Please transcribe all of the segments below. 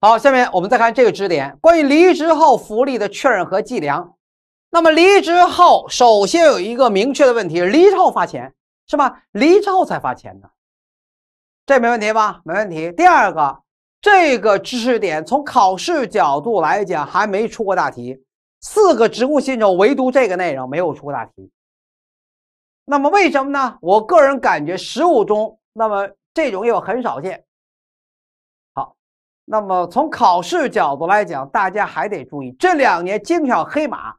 好，下面我们再看这个知识点，关于离职后福利的确认和计量。那么离职后，首先有一个明确的问题：离职后发钱是吧？离职后才发钱呢，这没问题吧？没问题。第二个，这个知识点从考试角度来讲还没出过大题，四个职工薪酬唯独这个内容没有出过大题。那么为什么呢？我个人感觉实务中，那么这种又很少见。那么从考试角度来讲，大家还得注意这两年经常黑马，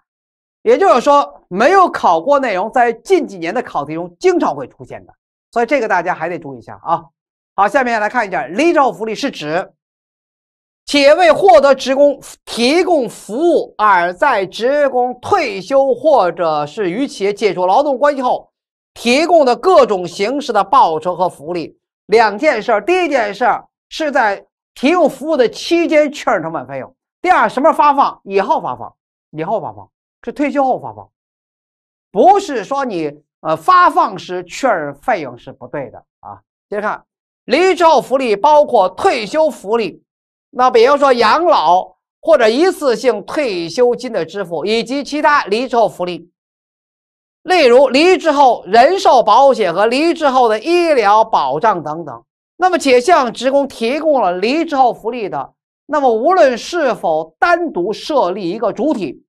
也就是说没有考过内容，在近几年的考题中经常会出现的，所以这个大家还得注意一下啊。好，下面来看一下，离职福利是指企业为获得职工提供服务而在职工退休或者是与企业解除劳动关系后提供的各种形式的报酬和福利。两件事，第一件事是在。提供服务的期间确认成本费用。第二，什么时候发放？以后发放，以后发放是退休后发放，不是说你呃发放时确认费用是不对的啊。接着看，离职后福利包括退休福利，那比如说养老或者一次性退休金的支付，以及其他离职后福利，例如离职后人寿保险和离职后的医疗保障等等。那么，且向职工提供了离职后福利的，那么无论是否单独设立一个主体，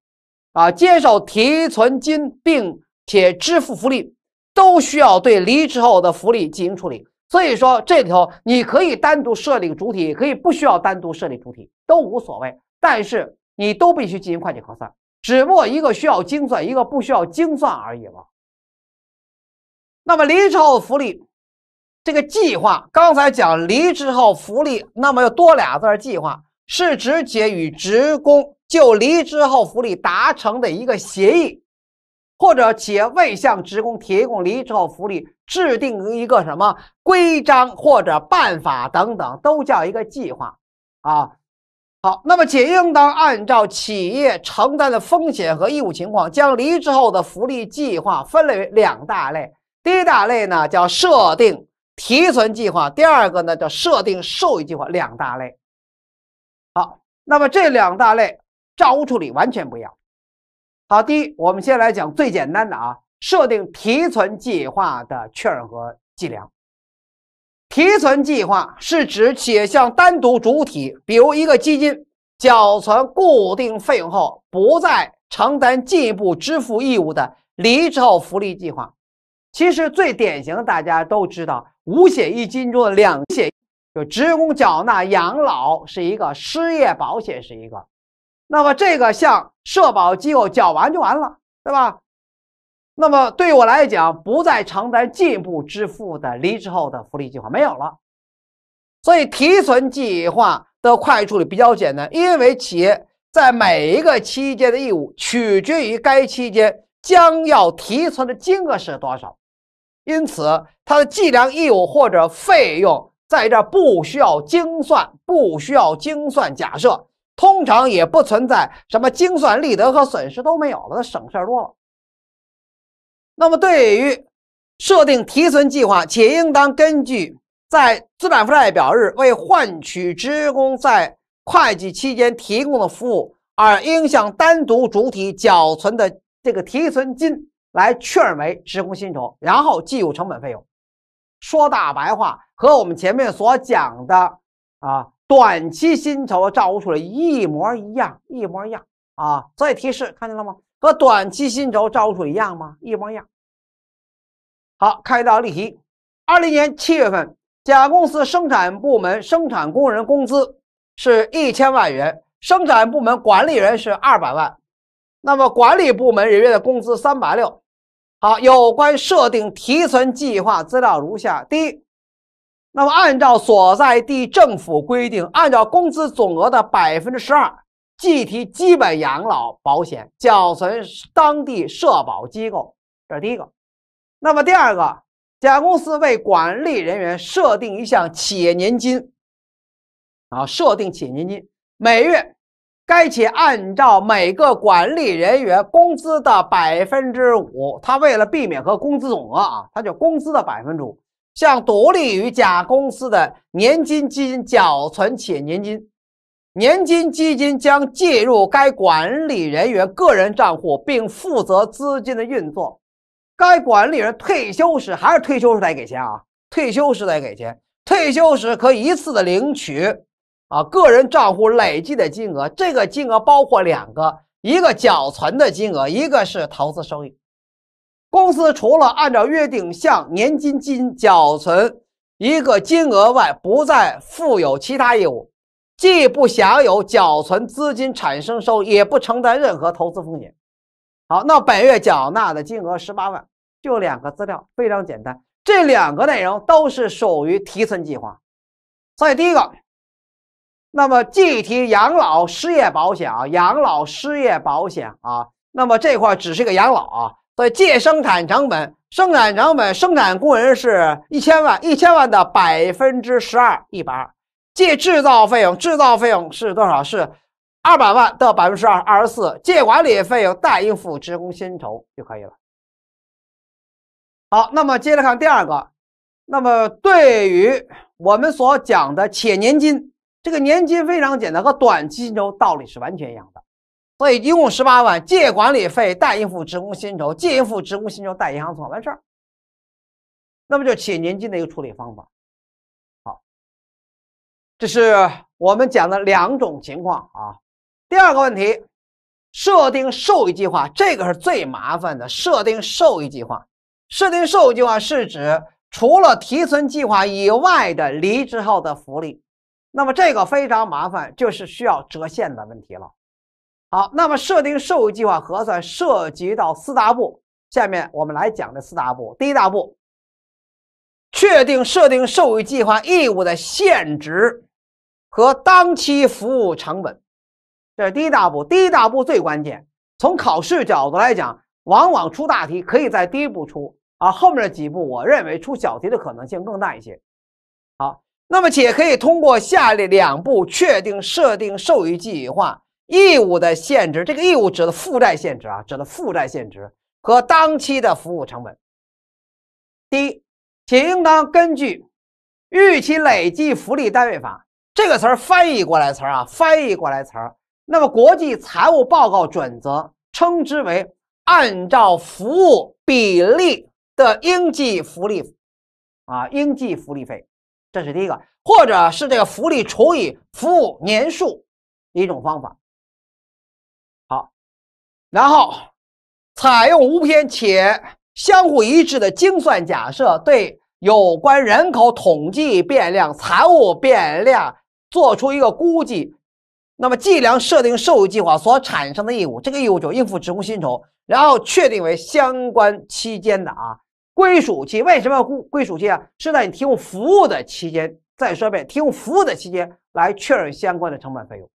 啊，接受提存金并且支付福利，都需要对离职后的福利进行处理。所以说，这里头你可以单独设立主体，可以不需要单独设立主体，都无所谓。但是你都必须进行会计核算，只不过一个需要精算，一个不需要精算而已了。那么离职后福利。这个计划刚才讲离职后福利，那么又多俩字计划是指企业与职工就离职后福利达成的一个协议，或者企业未向职工提供离职后福利制定一个什么规章或者办法等等，都叫一个计划啊。好，那么企业应当按照企业承担的风险和义务情况，将离职后的福利计划分类为两大类。第一大类呢叫设定。提存计划，第二个呢叫设定受益计划，两大类。好，那么这两大类账务处理完全不一样。好，第一，我们先来讲最简单的啊，设定提存计划的确认和计量。提存计划是指企业向单独主体，比如一个基金，缴存固定费用后，不再承担进一步支付义务的离职后福利计划。其实最典型，大家都知道。五险一金中的两险，就职工缴纳养老是一个，失业保险是一个。那么这个向社保机构缴完就完了，对吧？那么对我来讲，不再承担进一步支付的离职后的福利计划没有了。所以提存计划的会计处理比较简单，因为企业在每一个期间的义务取决于该期间将要提存的金额是多少。因此，它的计量义务或者费用在这不需要精算，不需要精算假设，通常也不存在什么精算利得和损失都没有了，省事儿多了。那么，对于设定提存计划，且应当根据在资产负债表日为换取职工在会计期间提供的服务而应向单独主体缴存的这个提存金。来确认为职工薪酬，然后计入成本费用。说大白话，和我们前面所讲的啊短期薪酬账务处理一模一样，一模一样啊。所以提示看见了吗？和短期薪酬账务处理一样吗？一模一样。好，看一道例题：二零年七月份，甲公司生产部门生产工人工资是一千万元，生产部门管理人是二百万。那么管理部门人员的工资三百六。好，有关设定提存计划资料如下：第一，那么按照所在地政府规定，按照工资总额的百分之十二计提基本养老保险，缴存当地社保机构。这是第一个。那么第二个，甲公司为管理人员设定一项企业年金，啊，设定企业年金，每月。该企业按照每个管理人员工资的百分之五，他为了避免和工资总额啊，他就工资的百分之五，向独立于甲公司的年金基金缴存企业年金。年金基金将计入该管理人员个人账户，并负责资金的运作。该管理人退休时还是退休时得给钱啊？退休时得给钱，退休时可以一次的领取啊，个人账户累计的金额，这个金额包括两个，一个缴存的金额，一个是投资收益。公司除了按照约定向年金基金缴存一个金额外，不再负有其他义务，既不享有缴存资金产生收益，也不承担任何投资风险。好，那本月缴纳的金额十八万，就两个资料，非常简单。这两个内容都是属于提存计划，所以第一个，那么计提养老失业保险啊，养老失业保险啊，那么这块只是个养老啊。所以借生产成本，生产成本，生产工人是一千万，一千万的百分之十二，一百二。借制造费用，制造费用是多少？是二百万的百分之二，二十四。借管理费用，代应付职工薪酬就可以了。好，那么接着看第二个，那么对于我们所讲的企业年金，这个年金非常简单，和短期薪酬道理是完全一样的。所以一共十八万，借管理费，贷应付职工薪酬，借应付职工薪酬，贷银行存款，完事儿。那么就企业年金的一个处理方法。好，这是我们讲的两种情况啊。第二个问题，设定受益计划，这个是最麻烦的。设定受益计划，设定受益计划是指除了提存计划以外的离职后的福利。那么这个非常麻烦，就是需要折现的问题了。好，那么设定受益计划核算涉及到四大步，下面我们来讲这四大步。第一大步，确定设定受益计划义务的现值和当期服务成本，这是第一大步。第一大步最关键，从考试角度来讲，往往出大题可以在第一步出，而后面的几步，我认为出小题的可能性更大一些。好，那么且可以通过下列两步确定设定受益计划。义务的限值，这个义务指的负债限值啊，指的负债限值和当期的服务成本。第一，且应当根据预期累计福利单位法这个词儿翻译过来词儿啊，翻译过来词儿。那么国际财务报告准则称之为按照服务比例的应计福利啊，应计福利费，这是第一个，或者是这个福利除以服务年数一种方法。好然后，采用无偏且相互一致的精算假设，对有关人口统计变量、财务变量做出一个估计，那么计量设定受益计划所产生的义务，这个义务就应付职工薪酬，然后确定为相关期间的啊归属期。为什么要归归属期啊？是在你提供服务的期间。再说一遍，提供服务的期间来确认相关的成本费用。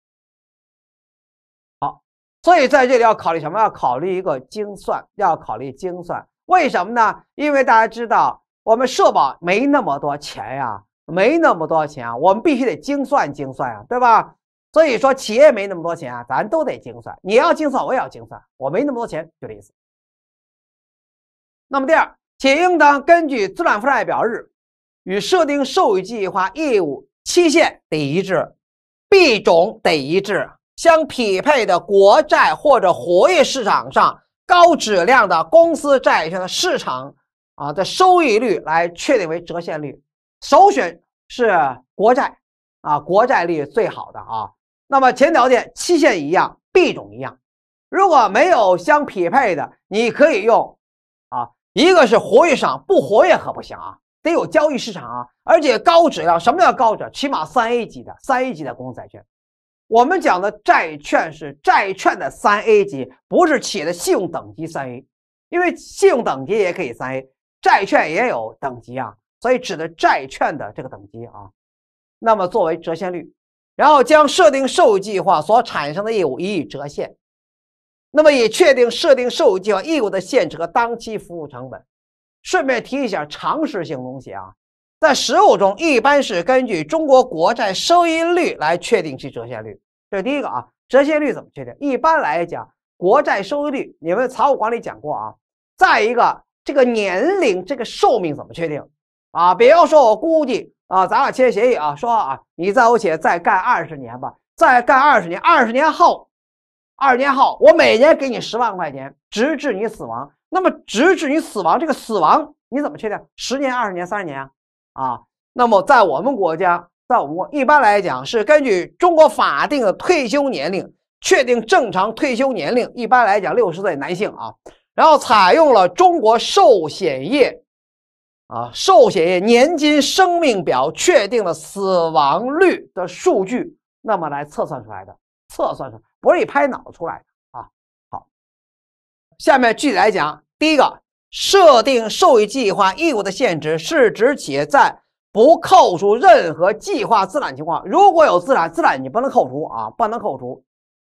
好所以在这里要考虑什么？要考虑一个精算，要考虑精算。为什么呢？因为大家知道，我们社保没那么多钱呀，没那么多钱啊，我们必须得精算精算呀，对吧？所以说，企业没那么多钱啊，咱都得精算。你要精算，我也要精算。我没那么多钱，就这意思。那么第二，且应当根据资产负债表日与设定受益计划义务期限得一致，币种得一致。相匹配的国债或者活跃市场上高质量的公司债券的市场啊的收益率来确定为折现率，首选是国债啊，国债率最好的啊。那么前条件期限一样，币种一样。如果没有相匹配的，你可以用啊，一个是活跃上，不活跃可不行啊，得有交易市场啊，而且高质量。什么叫高质？起码三 A 级的，三 A 级的公司债券。我们讲的债券是债券的三 A 级，不是企业的信用等级三 A，因为信用等级也可以三 A，债券也有等级啊，所以指的债券的这个等级啊。那么作为折现率，然后将设定受益计划所产生的业务予以折现，那么也确定设定受益计划义务的现值和当期服务成本。顺便提一下常识性东西啊。在实务中，一般是根据中国国债收益率来确定其折现率。这是第一个啊，折现率怎么确定？一般来讲，国债收益率，你们财务管理讲过啊。再一个，这个年龄，这个寿命怎么确定啊？比方说，我估计啊，咱俩签协议啊，说啊，你在我企业再干二十年吧，再干二十年，二十年后，二十年后我每年给你十万块钱，直至你死亡。那么直至你死亡，这个死亡你怎么确定？十年、二十年、三十年啊？啊？那么在我们国家，在我们国一般来讲是根据中国法定的退休年龄确定正常退休年龄，一般来讲六十岁男性啊，然后采用了中国寿险业啊寿险业年金生命表确定的死亡率的数据，那么来测算出来的，测算出来不是一拍脑子出来的啊！好。下面具体来讲，第一个，设定受益计划义务的限值是指企业在不扣除任何计划资产情况，如果有资产，资产你不能扣除啊，不能扣除。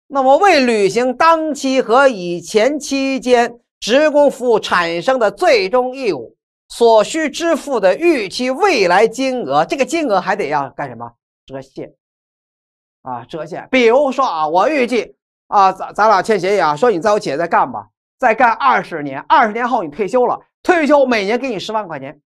那么为履行当期和以前期间职工服务产生的最终义务所需支付的预期未来金额，这个金额还得要干什么？折现啊，折现。比如说啊，我预计啊，咱咱俩签协议啊，说你在我企业再干吧。再干二十年，二十年后你退休了，退休每年给你十万块钱。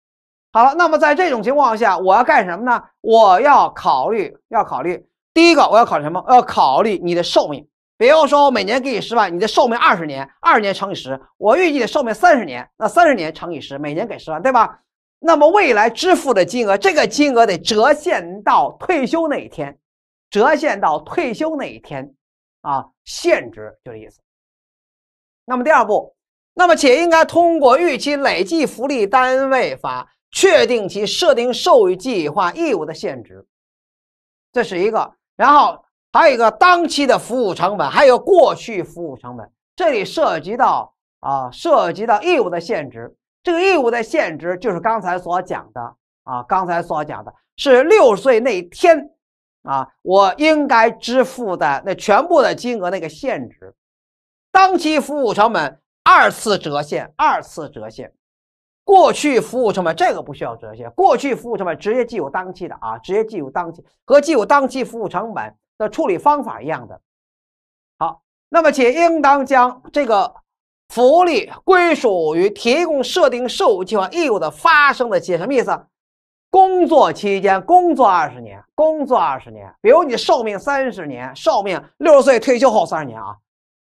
好了，那么在这种情况下，我要干什么呢？我要考虑，要考虑第一个，我要考虑什么？要考虑你的寿命。比如说，我每年给你十万，你的寿命二十年，二十年乘以十，我预计的寿命三十年，那三十年乘以十，每年给十万，对吧？那么未来支付的金额，这个金额得折现到退休那一天，折现到退休那一天啊，现值就这意思。那么第二步，那么且应该通过预期累计福利单位法确定其设定受益计划义务的现值，这是一个。然后还有一个当期的服务成本，还有过去服务成本，这里涉及到啊，涉及到义务的现值。这个义务的现值就是刚才所讲的啊，刚才所讲的是六十岁那天啊，我应该支付的那全部的金额那个现值。当期服务成本二次折现，二次折现，过去服务成本这个不需要折现，过去服务成本直接计入当期的啊，直接计入当期和计入当期服务成本的处理方法一样的。好，那么且应当将这个福利归属于提供设定受益计划义务的发生的期，什么意思？工作期间工作二十年，工作二十年，比如你寿命三十年，寿命六十岁退休后三十年啊。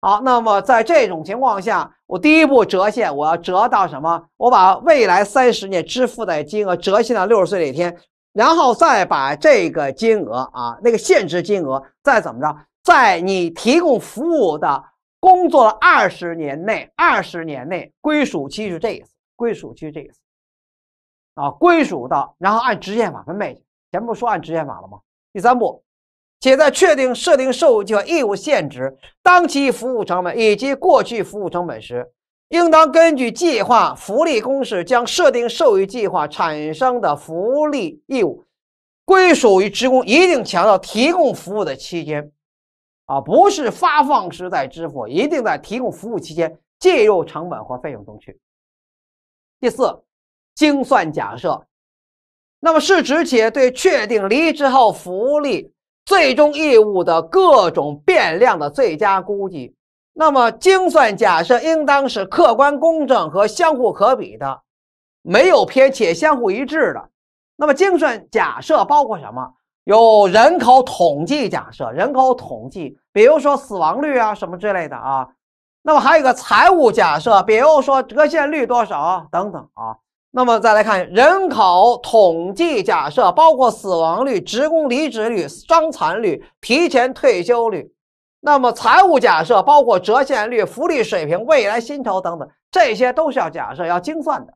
好，那么在这种情况下，我第一步折现，我要折到什么？我把未来三十年支付的金额折现到六十岁那天，然后再把这个金额啊，那个现值金额再怎么着，在你提供服务的工作二十年内，二十年内归属期是这意思，归属期这意思啊，归属到，然后按直线法分配。前不说按直线法了吗？第三步。且在确定设定受益计划义务现值、当期服务成本以及过去服务成本时，应当根据计划福利公式，将设定受益计划产生的福利义务归属于职工。一定强调提供服务的期间，啊，不是发放时再支付，一定在提供服务期间计入成本或费用中去。第四，精算假设，那么是指企业对确定离职后福利。最终义务的各种变量的最佳估计，那么精算假设应当是客观公正和相互可比的，没有偏且相互一致的。那么精算假设包括什么？有人口统计假设，人口统计，比如说死亡率啊什么之类的啊。那么还有一个财务假设，比如说折现率多少等等啊。那么再来看人口统计假设，包括死亡率、职工离职率、伤残率、提前退休率。那么财务假设包括折现率、福利水平、未来薪酬等等，这些都是要假设、要精算的。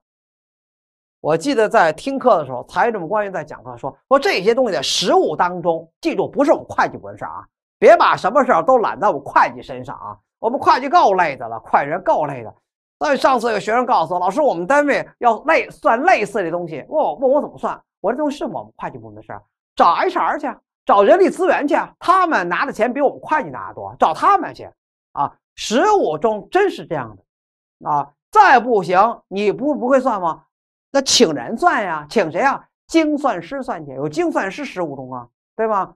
我记得在听课的时候，财政官员在讲课说说这些东西在实务当中，记住不是我们会计部的事啊，别把什么事儿都揽在我们会计身上啊。我们会计够累的了，会计人够累的。所以上次有学生告诉我，老师，我们单位要类算类似的东西，问我问我怎么算？我这东西是我们会计部门的事儿，找 HR 去，找人力资源去，他们拿的钱比我们会计拿的多，找他们去啊。实务中真是这样的啊。再不行，你不不会算吗？那请人算呀，请谁啊？精算师算去，有精算师实务中啊，对吗？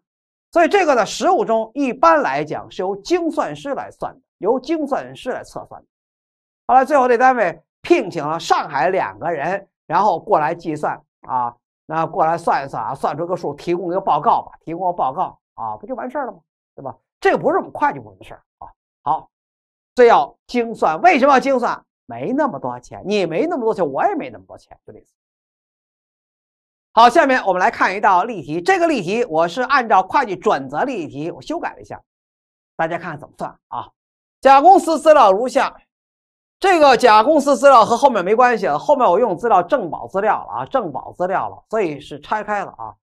所以这个呢，实务中一般来讲是由精算师来算的，由精算师来测算的。后来，最后这单位聘请了上海两个人，然后过来计算啊，那过来算一算啊，算出个数，提供一个报告吧，提供个报告啊，不就完事儿了吗？对吧？这个不是我们会计部门的事儿啊。好，这要精算，为什么要精算？没那么多钱，你没那么多钱，我也没那么多钱，就这意思。好，下面我们来看一道例题。这个例题我是按照会计准则例题，我修改了一下，大家看看怎么算啊？甲公司资料如下，这个甲公司资料和后面没关系了，后面我用资料正保资料了啊，正保资料了，所以是拆开了啊。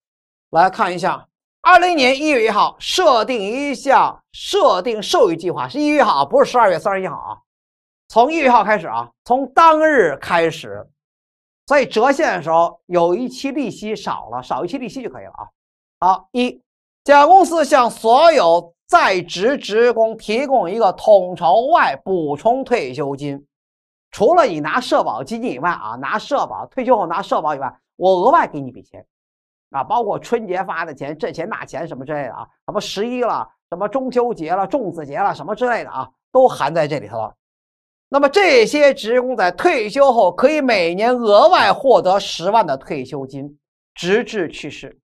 来看一下，二零年一月一号设定一项设定授予计划，是一月一号，不是十二月三十一号啊。从一月一号开始啊，从当日开始，所以折现的时候有一期利息少了，少一期利息就可以了啊。好，一甲公司向所有在职职工提供一个统筹外补充退休金，除了你拿社保基金以外啊，拿社保退休后拿社保以外，我额外给你一笔钱啊，包括春节发的钱、这钱那钱什么之类的啊，什么十一了、什么中秋节了、粽子节了什么之类的啊，都含在这里头了。那么这些职工在退休后可以每年额外获得十万的退休金，直至去世。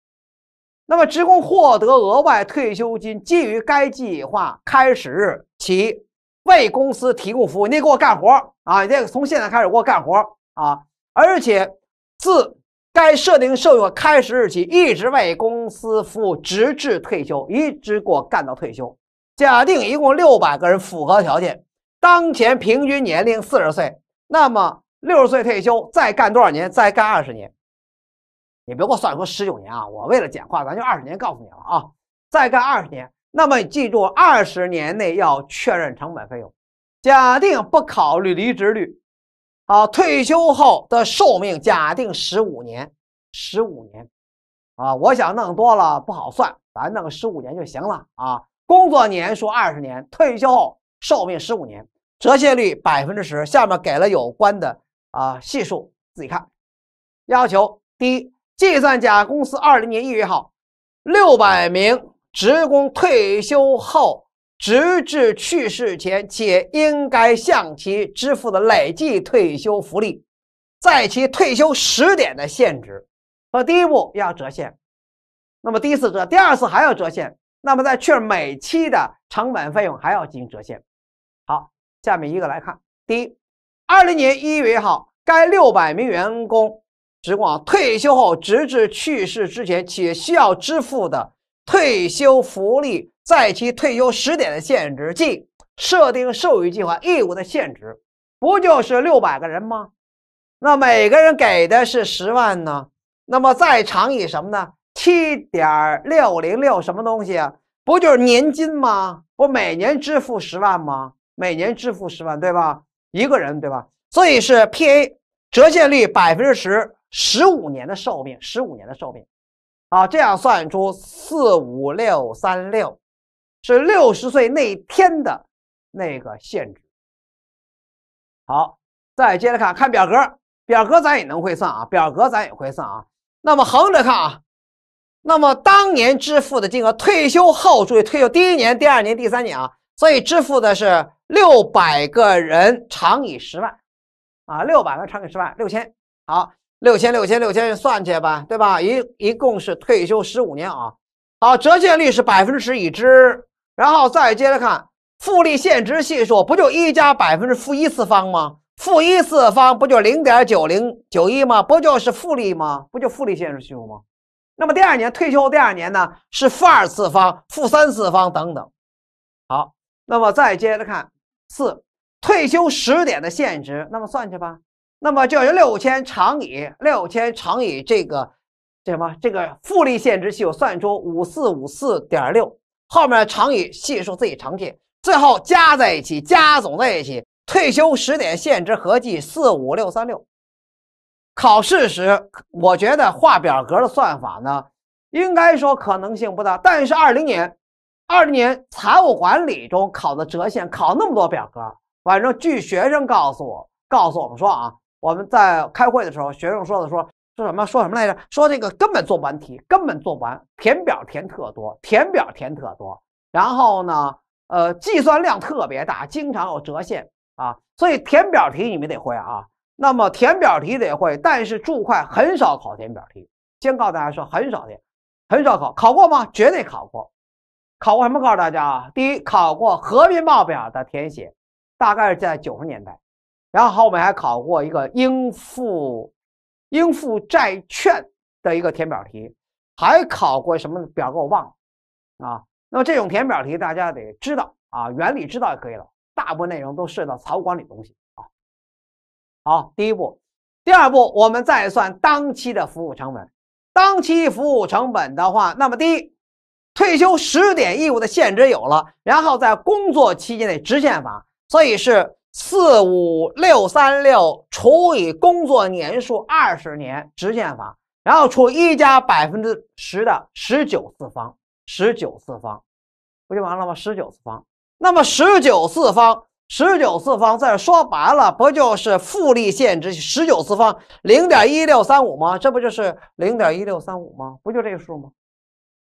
那么职工获得额外退休金，基于该计划开始日起为公司提供服务，你得给我干活啊！你得从现在开始给我干活啊！而且自该设定授予开始日起，一直为公司服务，直至退休，一直给我干到退休。假定一共六百个人符合条件。当前平均年龄四十岁，那么六十岁退休，再干多少年？再干二十年。你别给我算出十九年啊！我为了简化，咱就二十年告诉你了啊！再干二十年，那么记住，二十年内要确认成本费用。假定不考虑离职率，啊，退休后的寿命假定十五年，十五年，啊，我想弄多了不好算，咱弄个十五年就行了啊。工作年数二十年，退休后。寿命十五年，折现率百分之十。下面给了有关的啊系数，自己看。要求第一，计算甲公司二零年一月号六百名职工退休后直至去世前，且应该向其支付的累计退休福利，在其退休时点的现值。和第一步要折现，那么第一次折，第二次还要折现，那么在确认每期的成本费用还要进行折现。好，下面一个来看。第一，二零年一月一号，该六百名员工职工啊退休后，直至去世之前，且需要支付的退休福利，在其退休时点的限值，即设定授予计划义务的限值，不就是六百个人吗？那每个人给的是十万呢？那么再乘以什么呢？七点六零六什么东西啊？不就是年金吗？不每年支付十万吗？每年支付十万，对吧？一个人，对吧？所以是 P/A 折现率百分之十，十五年的寿命，十五年的寿命，啊，这样算出四五六三六，是六十岁那天的那个限值。好，再接着看看表格，表格咱也能会算啊，表格咱也会算啊。那么横着看啊，那么当年支付的金额，退休后注意，退休第一年、第二年、第三年啊，所以支付的是。六百个人乘以十万，啊，六百个乘以十万，六千。好，六千六千六千算去吧，对吧？一一共是退休十五年啊。好，折现率是百分之十已知，然后再接着看复利现值系数，不就一加百分之负一次方吗？负一次方不就零点九零九一吗？不就是复利吗？不就复利现值系数吗？那么第二年退休第二年呢，是负二次方、负三次方等等。好，那么再接着看。四退休时点的现值，那么算去吧。那么就是六千乘以六千乘以这个这什么这个复利现值系数，算出五四五四点六，后面乘以系数自己乘去，最后加在一起，加总在一起，退休时点现值合计四五六三六。考试时，我觉得画表格的算法呢，应该说可能性不大，但是二零年。二零年财务管理中考的折现考那么多表格，反正据学生告诉我，告诉我们说啊，我们在开会的时候，学生说的说说什么说什么来着？说这个根本做不完题，根本做不完，填表填特多，填表填特多，然后呢，呃，计算量特别大，经常有折现啊，所以填表题你们得会啊。那么填表题得会，但是注会很少考填表题。先告诉大家说，很少的，很少考，考过吗？绝对考过。考过什么？告诉大家啊，第一，考过合并报表的填写，大概是在九十年代。然后后面还考过一个应付应付债券的一个填表题，还考过什么表格我忘了啊。那么这种填表题大家得知道啊，原理知道就可以了。大部分内容都涉及到财务管理东西啊。好，第一步，第二步，我们再算当期的服务成本。当期服务成本的话，那么第一，退休时点义务的限制有了，然后在工作期间内直线法，所以是。四五六三六除以工作年数二十年直线法，然后除一加百分之十的十九次方，十九次方不就完了吗？十九次方，那么十九次方，十九次方，再说白了，不就是复利限制十九次方零点一六三五吗？这不就是零点一六三五吗？不就这个数吗？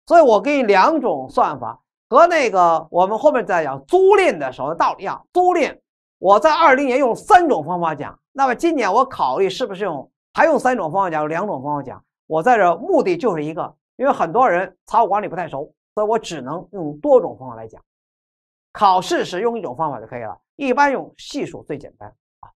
所以我给你两种算法，和那个我们后面再讲租赁的时候的道理一样，租赁。我在二零年用三种方法讲，那么今年我考虑是不是用还用三种方法讲，有两种方法讲。我在这目的就是一个，因为很多人财务管理不太熟，所以我只能用多种方法来讲。考试时用一种方法就可以了，一般用系数最简单啊。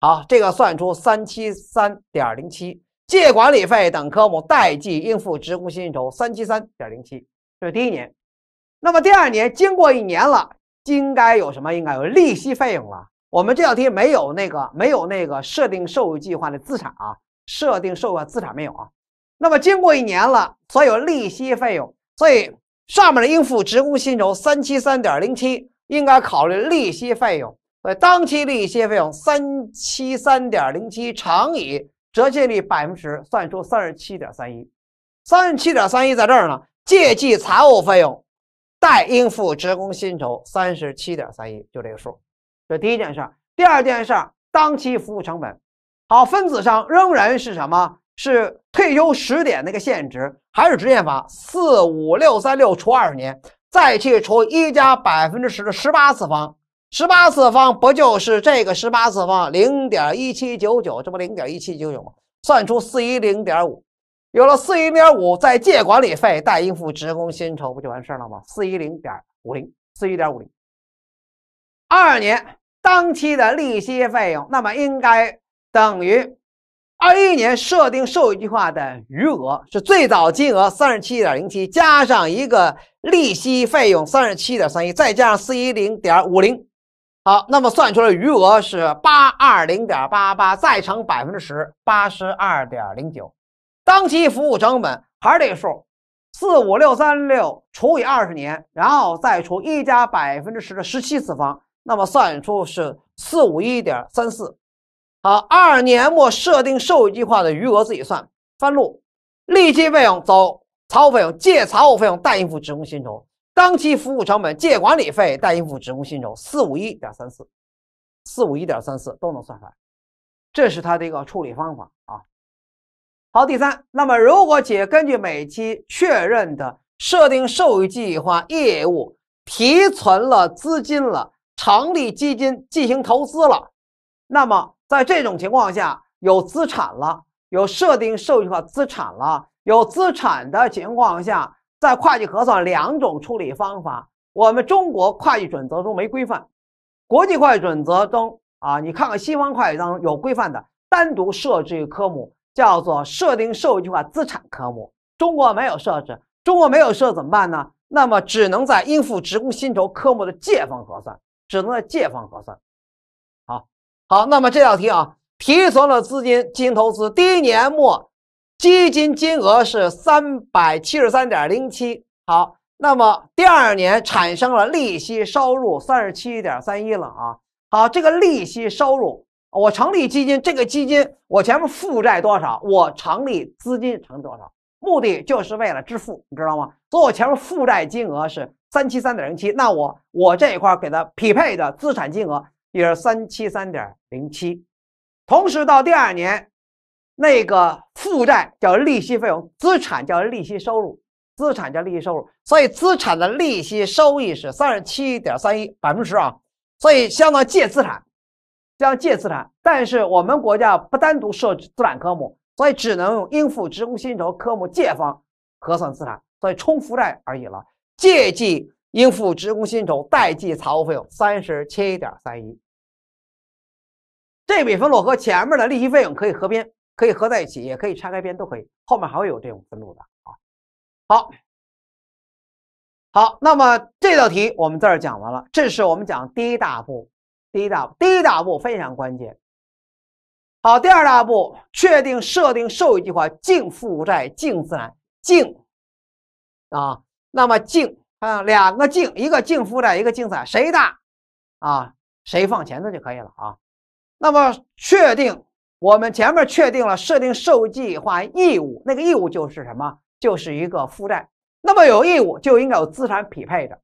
好，这个算出三七三点零七，借管理费等科目代记应付职工薪酬三七三点零七，这是第一年。那么第二年经过一年了。应该有什么？应该有利息费用了。我们这道题没有那个没有那个设定受益计划的资产啊，设定受益资产没有啊。那么经过一年了，所有利息费用，所以上面的应付职工薪酬三七三点零七应该考虑利息费用。所以当期利息费用三七三点零七乘以折现率百分之十，算出三十七点三一。三十七点三一在这儿呢，借记财务费用。再应付职工薪酬三十七点三一，就这个数。这第一件事儿。第二件事儿，当期服务成本。好，分子上仍然是什么？是退休时点那个现值，还是直线法？四五六三六除二十年，再去除一加百分之十的十八次方。十八次方不就是这个十八次方零点一七九九？这不零点一七九九吗？算出四一零点五。有了四一点五，再借管理费，代应付职工薪酬，不就完事了吗？四一零点五零，四一点五零。二年当期的利息费用，那么应该等于二一年设定受益计划的余额是最早金额三十七点零七，加上一个利息费用三十七点三一，再加上四一零点五零，好，那么算出来余额是八二零点八八，再乘百分之十，八十二点零九。当期服务成本还是这个数，四五六三六除以二十年，然后再除一加百分之十的十七次方，那么算出是四五一点三四。好，二年末设定受益计划的余额自己算，翻录，利息费用走财务费用，借财务费用代应付职工薪酬，当期服务成本借管理费代应付职工薪酬，四五一点三四，四五一点三四都能算出来，这是它的一个处理方法啊。好，第三，那么如果企业根据每期确认的设定受益计划业务提存了资金了，成立基金进行投资了，那么在这种情况下有资产了，有设定受益计划资产了，有资产的情况下，在会计核算两种处理方法，我们中国会计准则中没规范，国际会计准则中啊，你看看西方会计当中有规范的，单独设置一科目。叫做设定受益计划资产科目，中国没有设置，中国没有设怎么办呢？那么只能在应付职工薪酬科目的借方核算，只能在借方核算。好，好，那么这道题啊，提存了资金进行投资，第一年末基金金额是三百七十三点零七。好，那么第二年产生了利息收入三十七点三一了啊。好，这个利息收入。我成立基金，这个基金我前面负债多少？我成立资金成多少？目的就是为了支付，你知道吗？所以我前面负债金额是三七三点零七，那我我这一块给它匹配的资产金额也是三七三点零七。同时到第二年，那个负债叫利息费用，资产叫利息收入，资产叫利息收入，所以资产的利息收益是三十七点三一百分之十啊，所以相当于借资产。将借资产，但是我们国家不单独设置资产科目，所以只能用应付职工薪酬科目借方核算资产，所以冲负债而已了。借记应付职工薪酬，代记财务费用三十七点三一。这笔分录和前面的利息费用可以合编，可以合在一起，也可以拆开编，都可以。后面还会有这种分录的啊。好，好，那么这道题我们在这儿讲完了，这是我们讲第一大步，第一大步，第一大步非常关键。好，第二大步，确定设定受益计划净负债、净资产、净啊，那么净啊两个净，一个净负债，一个净资产，谁大啊？谁放前头就可以了啊。那么确定，我们前面确定了设定受益计划义务，那个义务就是什么？就是一个负债。那么有义务就应该有资产匹配的，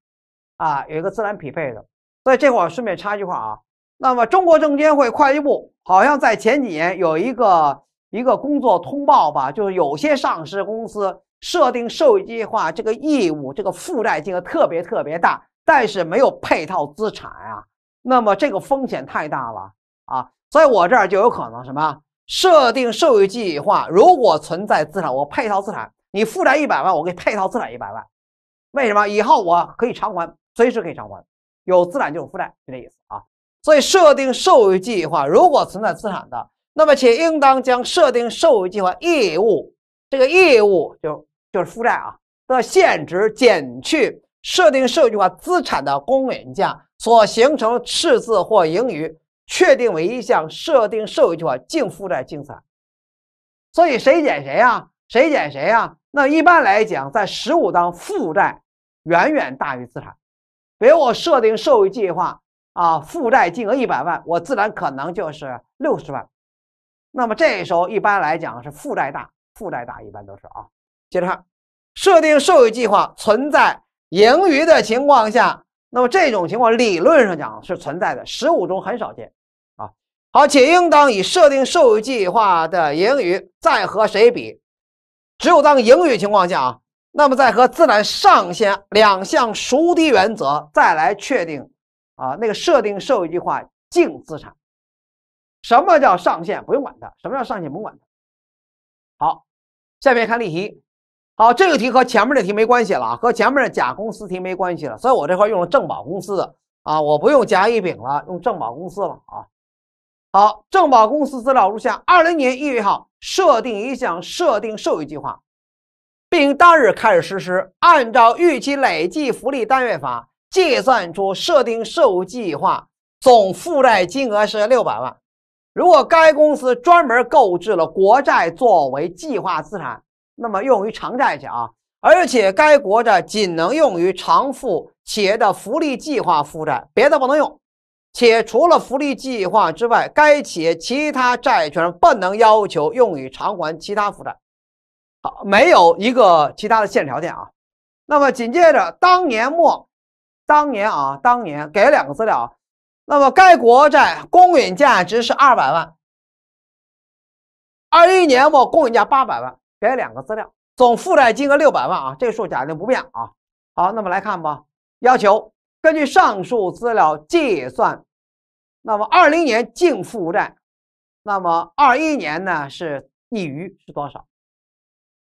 啊，有一个资产匹配的。所以这会儿顺便插一句话啊。那么中国证监会会计部好像在前几年有一个一个工作通报吧，就是有些上市公司设定受益计划这个义务，这个负债金额特别特别大，但是没有配套资产啊。那么这个风险太大了。啊，所以我这儿就有可能什么？设定受益计划，如果存在资产，我配套资产，你负债一百万，我给配套资产一百万，为什么？以后我可以偿还，随时可以偿还，有资产就有负债，就这意思啊。所以设定受益计划，如果存在资产的，那么且应当将设定受益计划义务这个义务就就是负债啊的现值减去设定受益计划资产的公允价所形成赤字或盈余。确定为一项设定受益计划净负债净资产，所以谁减谁呀？谁减谁呀？那一般来讲，在实物当负债远远大于资产。比如我设定受益计划啊，负债金额一百万，我自然可能就是六十万。那么这时候一般来讲是负债大，负债大一般都是啊。接着看，设定受益计划存在盈余的情况下，那么这种情况理论上讲是存在的，实务中很少见。好，且应当以设定受益计划的盈余再和谁比？只有当盈余情况下啊，那么再和资产上限两项孰低原则再来确定啊，那个设定受益计划净资产。什么叫上限？不用管它。什么叫上限？不用管它。好，下面看例题。好，这个题和前面的题没关系了，和前面的甲公司题没关系了。所以我这块用了正保公司的啊，我不用甲乙丙了，用正保公司了啊。好，正保公司资料如下：二零年一月号设定一项设定受益计划，并当日开始实施。按照预期累计福利单位法计算出设定受益计划总负债金额是六百万。如果该公司专门购置了国债作为计划资产，那么用于偿债去啊，而且该国债仅能用于偿付企业的福利计划负债，别的不能用。且除了福利计划之外，该企业其他债权不能要求用于偿还其他负债。好，没有一个其他的限制条件啊。那么紧接着，当年末，当年啊，当年给了两个资料啊。那么该国债公允价值是二百万，二一年末公允价八百万，给两个资料，总负债金额六百万啊，这个数假定不变啊。好，那么来看吧，要求。根据上述资料计算，那么二零年净负债，那么二一年呢是溢余是多少？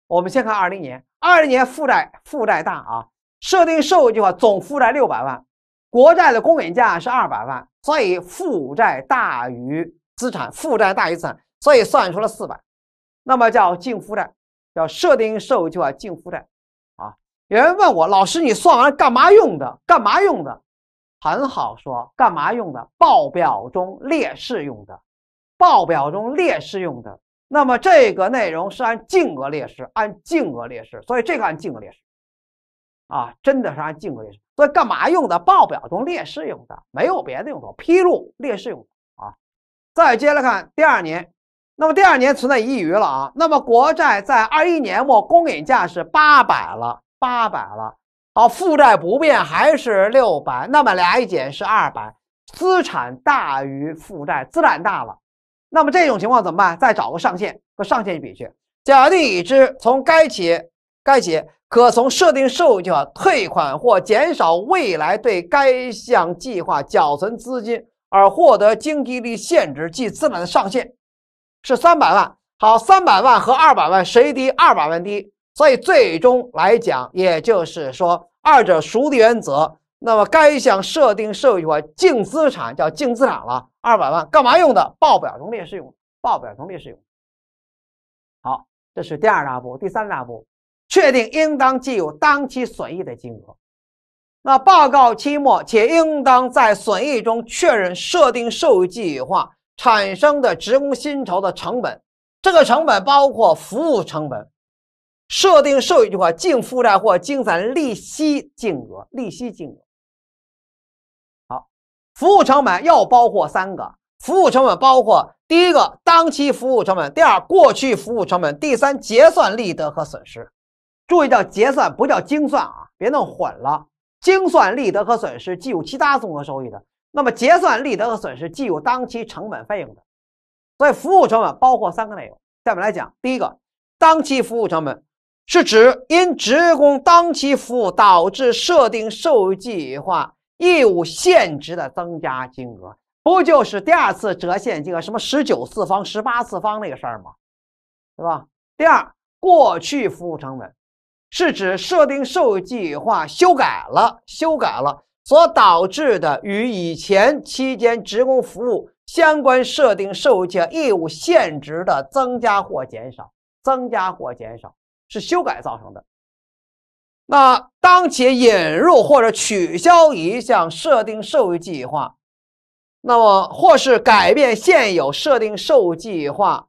我们先看二零年，二零年负债负债大啊，设定受益计划总负债六百万，国债的公允价是二百万，所以负债大于资产，负债大于资产，所以算出了四百，那么叫净负债，叫设定受益计划净负债。啊有人问我，老师，你算完干嘛用的？干嘛用的？很好说，干嘛用的？报表中列示用的，报表中列示用的。那么这个内容是按净额列示，按净额列示，所以这个按净额列示啊，真的是按净额列示。所以干嘛用的？报表中列示用的，没有别的用途，披露列示用的啊。再接着看第二年，那么第二年存在盈余了啊。那么国债在二一年末公允价是八百了。八百了，好，负债不变还是六百，那么俩一减是二百，资产大于负债，资产大了，那么这种情况怎么办？再找个上限和上限比去。假定已知从该企业该企业可从设定受益计划退款或减少未来对该项计划缴存资金而获得经济利现值即资产的上限是三百万。好，三百万和二百万谁低？二百万低。所以最终来讲，也就是说，二者孰低原则？那么该项设定受益计划净资产叫净资产了，二百万干嘛用的？报表中列示用，报表中列示用。好，这是第二大步，第三大步，确定应当计入当期损益的金额。那报告期末且应当在损益中确认设定受益计划产生的职工薪酬的成本，这个成本包括服务成本。设定受益计划净负债或精算利息金额，利息金额。服务成本又包括三个，服务成本包括第一个当期服务成本，第二过去服务成本，第三结算利得和损失。注意叫结算，不叫精算啊，别弄混了。精算利得和损失计入其他综合收益的，那么结算利得和损失计入当期成本费用的。所以服务成本包括三个内容。下面来讲，第一个当期服务成本。是指因职工当期服务导致设定受益计划义务现值的增加金额，不就是第二次折现金额什么十九次方、十八次方那个事儿吗？对吧？第二，过去服务成本是指设定受益计划修改了、修改了所导致的与以前期间职工服务相关设定受益义务现值的增加或减少，增加或减少。是修改造成的。那当企业引入或者取消一项设定受益计划，那么或是改变现有设定受益计划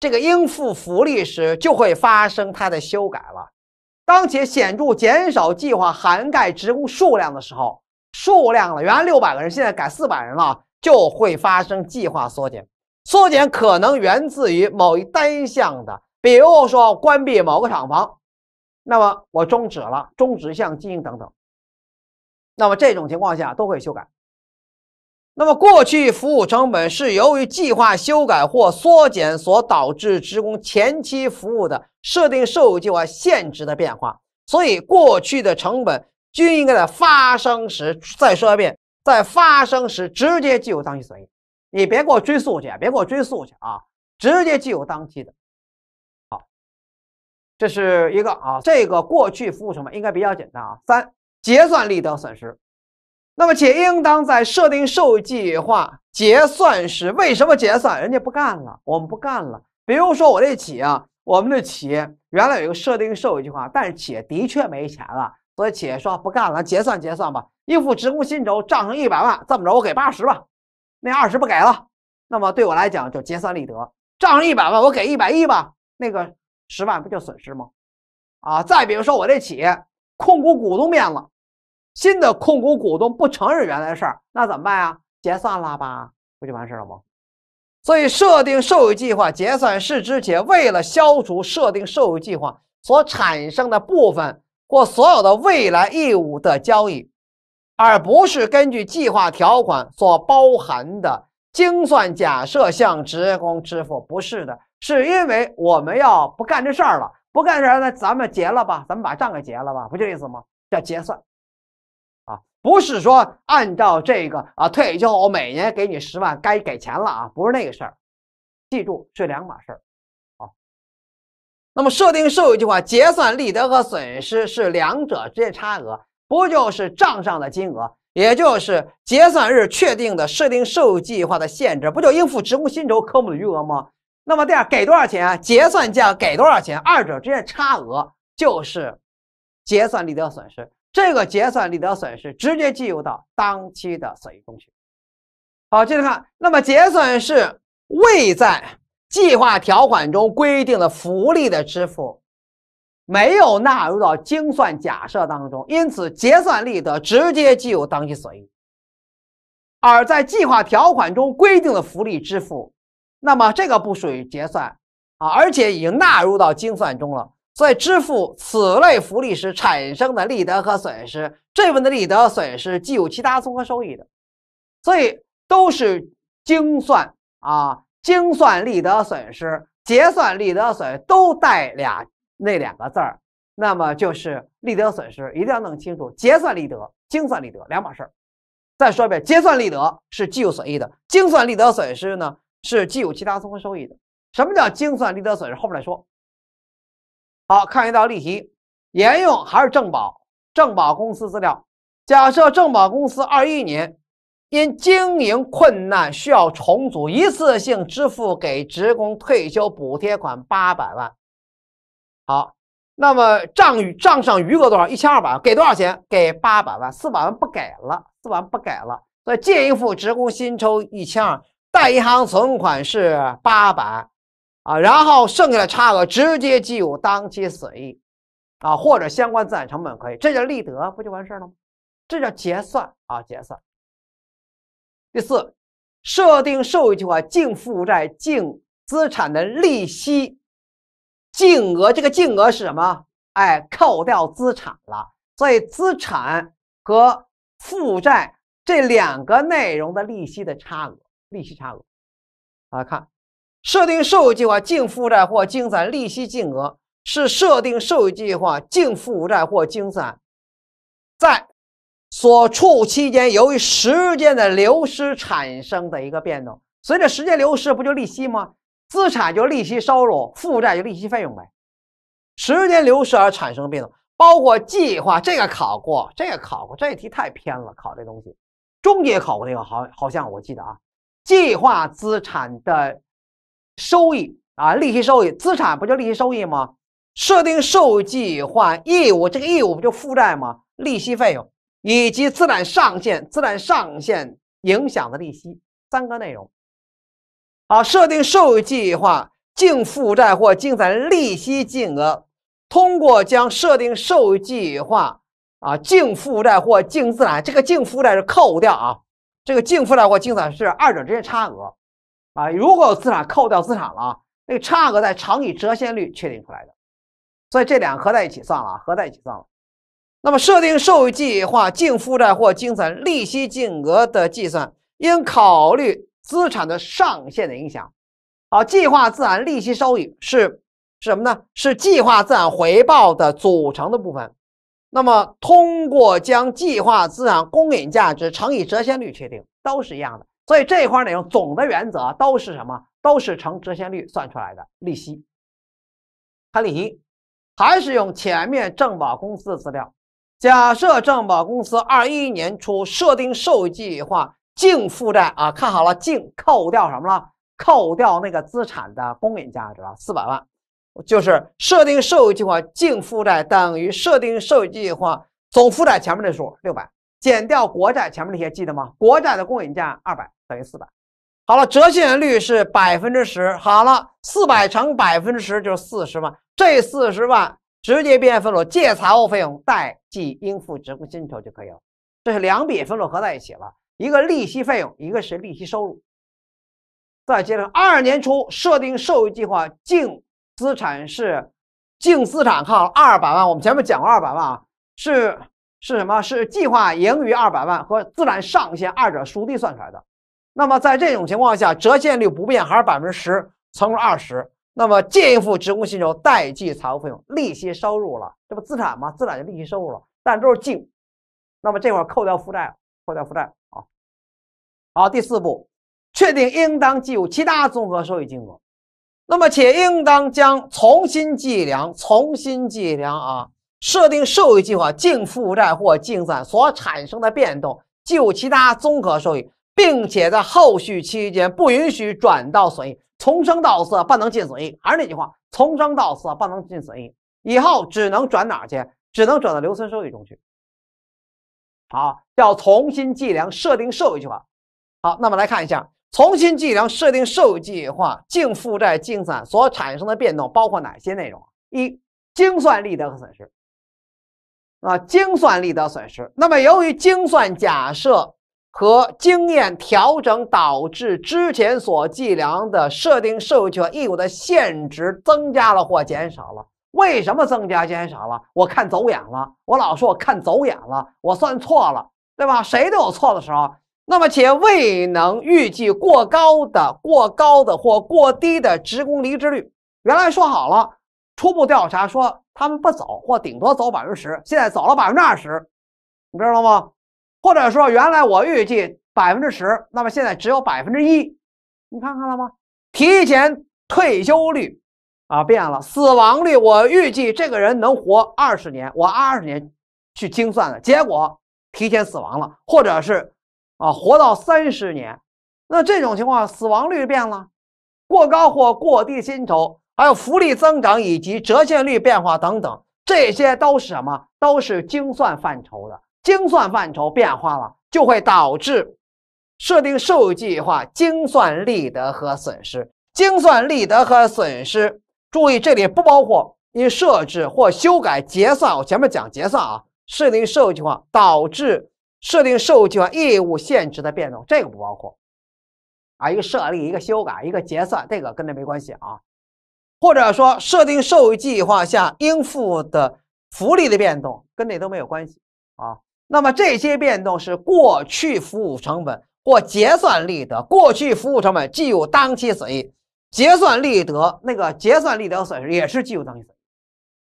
这个应付福利时，就会发生它的修改了。当且显著减少计划涵盖职工数量的时候，数量了，原来六百个人，现在改四百人了，就会发生计划缩减。缩减可能源自于某一单项的。比如说关闭某个厂房，那么我终止了，终止项经营等等。那么这种情况下都会修改。那么过去服务成本是由于计划修改或缩减所导致职工前期服务的设定受益计划现值的变化，所以过去的成本均应该在发生时再说一遍，在发生时直接计入当期损益。你别给我追溯去，别给我追溯去啊，直接计入当期的。这是一个啊，这个过去服务成本应该比较简单啊。三、结算利得损失，那么且应当在设定受益计划结算时，为什么结算？人家不干了，我们不干了。比如说我这企业，我们的企业原来有一个设定受益计划，但是企业的确没钱了，所以企业说不干了，结算结算吧，应付职工薪酬账上一百万，这么着我给八十吧，那二十不给了，那么对我来讲就结算利得，账上一百万我给一百一吧，那个。十万不就损失吗？啊，再比如说我这企业控股股东变了，新的控股股东不承认原来的事儿，那怎么办呀？结算了吧，不就完事了吗？所以设定受益计划结算是之前为了消除设定受益计划所产生的部分或所有的未来义务的交易，而不是根据计划条款所包含的精算假设向职工支付，不是的。是因为我们要不干这事儿了，不干这事儿，那咱们结了吧，咱们把账给结了吧，不就意思吗？叫结算，啊，不是说按照这个啊，退休我每年给你十万，该给钱了啊，不是那个事儿，记住是两码事儿，啊。那么设定受益计划结算利得和损失是两者之间差额，不就是账上的金额，也就是结算日确定的设定受益计划的限制，不就应付职工薪酬科目的余额吗？那么第二给多少钱啊？结算价给多少钱？二者之间差额就是结算利得损失。这个结算利得损失直接计入到当期的损益中去。好，接着看，那么结算是未在计划条款中规定的福利的支付，没有纳入到精算假设当中，因此结算利得直接计入当期损益。而在计划条款中规定的福利支付。那么这个不属于结算啊，而且已经纳入到精算中了。所以支付此类福利时产生的利得和损失，这部分的利得损失既有其他综合收益的，所以都是精算啊，精算利得损失、结算利得损都带俩那两个字儿，那么就是利得损失一定要弄清楚，结算利得、精算利得两码事儿。再说一遍，结算利得是既有损益的，精算利得损失呢？是既有其他综合收益的。什么叫精算利得损失？后面来说。好看一道例题，沿用还是正保正保公司资料。假设正保公司二一年因经营困难需要重组，一次性支付给职工退休补贴款八百万。好，那么账余账上余额多少？一千二百万，给多少钱？给八百万，四百万不给了，四百万不给了。所以借应付职工薪酬一千二，贷银行存款是八百啊，然后剩下的差额直接计入当期损益啊，或者相关资产成本可以，这叫立德，不就完事了吗？这叫结算啊，结算。第四，设定受益计划净负债净资产的利息净额，这个净额是什么？哎，扣掉资产了，所以资产和负债。这两个内容的利息的差额，利息差额，大家看，设定受益计划净负债或净资产利息净额是设定受益计划净负债或净资产在所处期间由于时间的流失产生的一个变动。随着时间流失，不就利息吗？资产就利息收入，负债就利息费用呗。时间流失而产生变动，包括计划，这个考过，这个考过，这题太偏了，考这东西。中介考过那个，好，好像我记得啊，计划资产的收益啊，利息收益，资产不就利息收益吗？设定受计划义务，这个义务不就负债吗？利息费用以及资产上限，资产上限影响的利息三个内容。好，设定受益计划净负债或净资产利息金额，通过将设定受益计划。啊，净负债或净资产，这个净负债是扣掉啊，这个净负债或净资产是二者之间差额啊。如果有资产扣掉资产了，那个差额在乘以折现率确定出来的，所以这两个合在一起算了，合在一起算了。那么设定受益计划净负债或净资产利息净额的计算，应考虑资产的上限的影响。好，计划资产利息收益是是什么呢？是计划资产回报的组成的部分。那么，通过将计划资产公允价值乘以折现率确定，都是一样的。所以这一块内容总的原则都是什么？都是乘折现率算出来的利息。看例题，还是用前面正保公司的资料。假设正保公司二一年初设定受益计划净负债啊，看好了，净扣掉什么了？扣掉那个资产的公允价值啊，四百万。就是设定受益计划净负债等于设定受益计划总负债前面的数六百减掉国债前面那些记得吗？国债的公允价二百等于四百。好了，折现率是百分之十。好了，四百乘百分之十就是四十万。这四十万直接变分录借财务费用代记应付职工薪酬就可以了。这是两笔分录合在一起了，一个利息费用，一个是利息收入。再接着，二年初设定受益计划净。资产是净资产靠二百万，我们前面讲过二百万啊，是是什么？是计划盈余二百万和资产上限二者孰低算出来的。那么在这种情况下，折现率不变，还是百分之十乘二十。那么借应付职工薪酬代记财务费用利息收入了，这不资产吗？资产就利息收入了，但都是净。那么这块扣掉负债，扣掉负债啊。好，第四步，确定应当计入其他综合收益金额。那么，且应当将重新计量、重新计量啊，设定受益计划净负债或净资产所产生的变动，计入其他综合收益，并且在后续期间不允许转到损益，从生到死不能进损益。还是那句话，从生到死不能进损益，以后只能转哪去？只能转到留存收益中去。好，要重新计量、设定受益计划。好，那么来看一下。重新计量设定受益计划净负债净资产所产生的变动包括哪些内容？一、精算利得和损失。啊，精算利得损失。那么，由于精算假设和经验调整导致之前所计量的设定受益计划义务的现值增加了或减少了。为什么增加减少了？我看走眼了。我老说我看走眼了，我算错了，对吧？谁都有错的时候。那么且未能预计过高的、过高的或过低的职工离职率。原来说好了，初步调查说他们不走，或顶多走百分之十，现在走了百分之二十，你知道吗？或者说原来我预计百分之十，那么现在只有百分之一，你看看了吗？提前退休率啊变了，死亡率我预计这个人能活二十年，我二十年去精算的，结果提前死亡了，或者是啊活到三十年，那这种情况死亡率变了，过高或过低薪酬，还有福利增长以及折现率变化等等，这些都是什么？都是精算范畴的。精算范畴变化了，就会导致设定授予计划精算利得和损失。精算利得和损失，注意这里不包括因设置或修改结算。我前面讲结算啊，设定授予计划导致设定授予计划业务现值的变动，这个不包括啊。一个设立，一个修改，一个结算，这个跟这没关系啊。或者说设定授予计划下应付的福利的变动，跟这都没有关系啊。那么这些变动是过去服务成本或结算利得，过去服务成本计入当期损益，结算利得那个结算利得损失也是计入当期损益，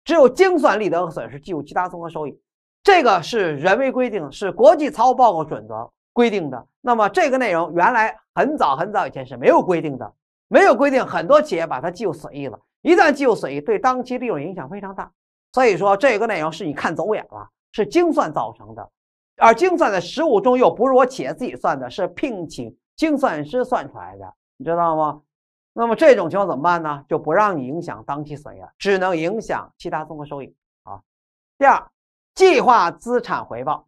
只有精算利得和损失计入其他综合收益。这个是人为规定，是国际财务报告准则规定的。那么这个内容原来很早很早以前是没有规定的，没有规定，很多企业把它计入损益了，一旦计入损益，对当期利润影响非常大。所以说这个内容是你看走眼了。是精算造成的，而精算的实物中又不是我企业自己算的，是聘请精算师算出来的，你知道吗？那么这种情况怎么办呢？就不让你影响当期损益了，只能影响其他综合收益啊。第二，计划资产回报，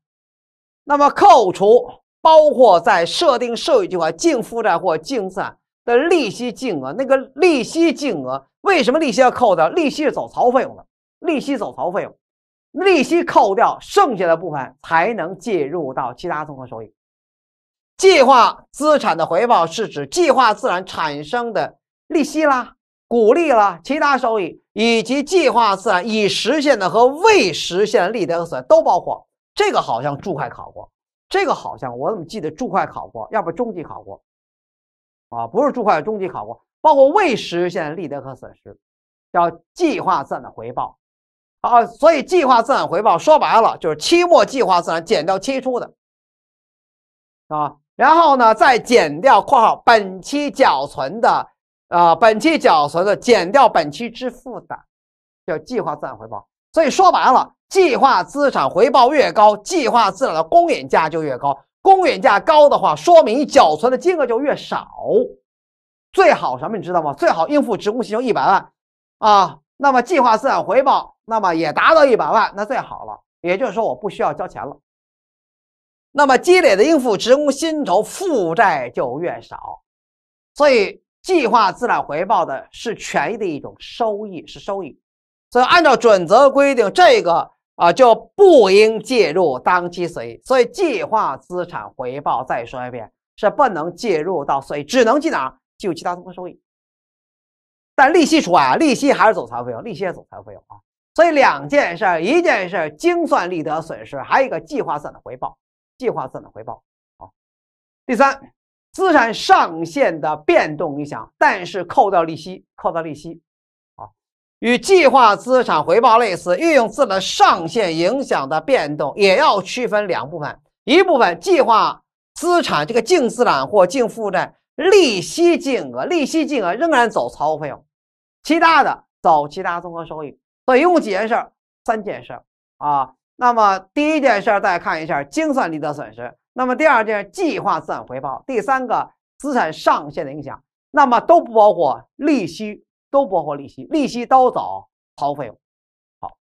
那么扣除包括在设定受益计划净负债或净资产的利息净额，那个利息净额为什么利息要扣掉？利息是走槽费用的，利息走槽费用。利息扣掉，剩下的部分才能计入到其他综合收益。计划资产的回报是指计划资产产生的利息啦、鼓励了、其他收益，以及计划资产已实现的和未实现的利得和损都包括。这个好像注会考过，这个好像我怎么记得注会考过，要不中级考过啊？不是注会，中级考过，包括未实现的利得和损失，叫计划资产的回报。啊，所以计划资产回报说白了就是期末计划资产减掉期初的，啊，然后呢再减掉（括号本期缴存的）啊，本期缴存的减掉本期支付的，叫计划资产回报。所以说白了，计划资产回报越高，计划资产的公允价就越高。公允价高的话，说明缴存的金额就越少。最好什么你知道吗？最好应付职工薪酬一百万啊，那么计划资产回报。那么也达到一百万，那最好了。也就是说，我不需要交钱了。那么积累的应付职工薪酬负债就越少。所以，计划资产回报的是权益的一种收益，是收益。所以，按照准则规定，这个啊就不应介入当期损益。所以，计划资产回报再说一遍，是不能介入到损益，只能记哪？记其他综合收益。但利息除外啊，利息还是走财务费用，利息也走财务费用啊。所以两件事，一件事精算利得损失，还有一个计划算的回报，计划算的回报。啊，第三，资产上限的变动影响，但是扣掉利息，扣掉利息。啊，与计划资产回报类似，运用资产上限影响的变动也要区分两部分，一部分计划资产这个净资产或净负债利息净额，利息净额仍然走财务费用，其他的走其他综合收益。所以一共几件事儿？三件事儿啊。那么第一件事儿，大家看一下精算利得损失。那么第二件计划资产回报。第三个资产上限的影响。那么都不包括利息，都包括利息，利息都走财务费用。好，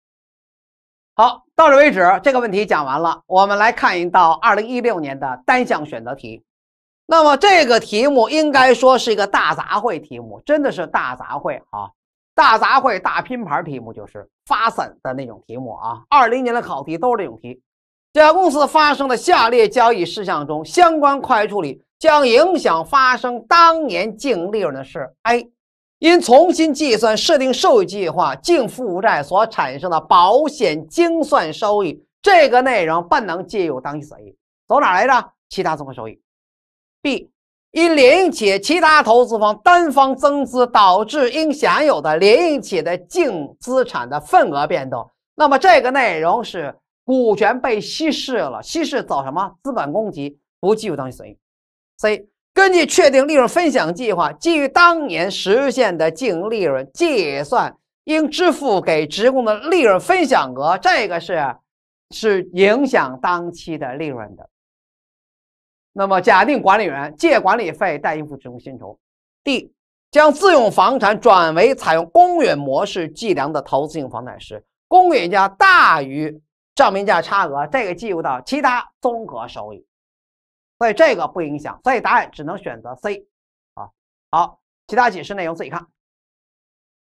好，到这为止，这个问题讲完了。我们来看一道二零一六年的单项选择题。那么这个题目应该说是一个大杂烩题目，真的是大杂烩啊。大杂烩、大拼盘题目就是发散的那种题目啊！二零年的考题都是这种题。这家公司发生的下列交易事项中，相关会计处理将影响发生当年净利润的是：A. 因重新计算设定受益计划净负债所产生的保险精算收益，这个内容不能计入当期损益，走哪来着？其他综合收益。B. 因联营企业其他投资方单方增资导致应享有的联营企业的净资产的份额变动，那么这个内容是股权被稀释了，稀释走什么？资本公积不计入当期损益。C. 根据确定利润分享计划，基于当年实现的净利润计算应支付给职工的利润分享额，这个是是影响当期的利润的。那么，假定管理员借管理费代应付职工薪酬。D，将自用房产转为采用公允模式计量的投资性房产时，公允价大于账面价差额，这个计入到其他综合收益，所以这个不影响，所以答案只能选择 C。啊，好，其他解释内容自己看。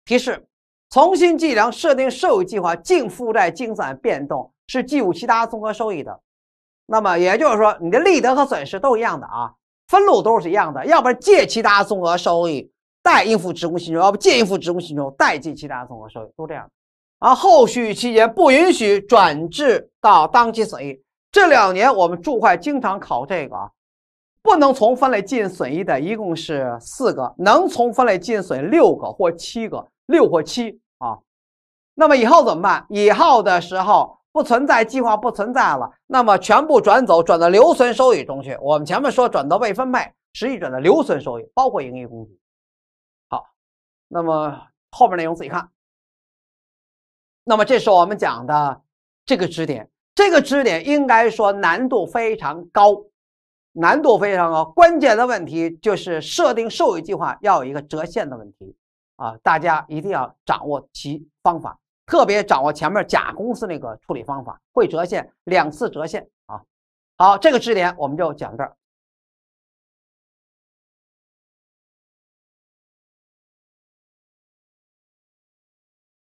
提示：重新计量设定收益计划净负债净资产变动是计入其他综合收益的。那么也就是说，你的利得和损失都一样的啊，分录都是一样的。要不然借其他综合收益代应付职工薪酬，要不借应付职工薪酬代记其他综合收益，都这样。而后续期间不允许转至到当期损益。这两年我们注会经常考这个啊，不能从分类进损益的一共是四个，能从分类进损六个或七个，六或七啊。那么以后怎么办？以后的时候。不存在计划不存在了，那么全部转走，转到留存收益中去。我们前面说转到未分配，实际转到留存收益，包括盈余工具。好，那么后边内容自己看。那么这是我们讲的这个支点，这个支点应该说难度非常高，难度非常高。关键的问题就是设定收益计划要有一个折现的问题啊，大家一定要掌握其方法。特别掌握前面甲公司那个处理方法，会折现两次折现啊。好，这个支点我们就讲这儿。